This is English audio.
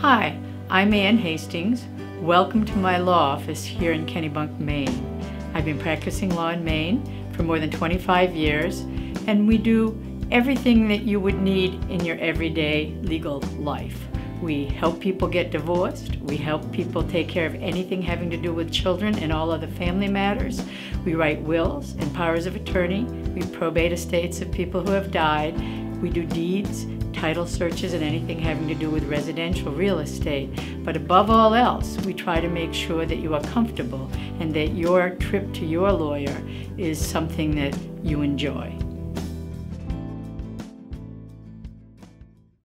Hi, I'm Ann Hastings. Welcome to my law office here in Kennebunk, Maine. I've been practicing law in Maine for more than 25 years, and we do everything that you would need in your everyday legal life. We help people get divorced. We help people take care of anything having to do with children and all other family matters. We write wills and powers of attorney. We probate estates of people who have died. We do deeds, title searches, and anything having to do with residential real estate. But above all else, we try to make sure that you are comfortable and that your trip to your lawyer is something that you enjoy.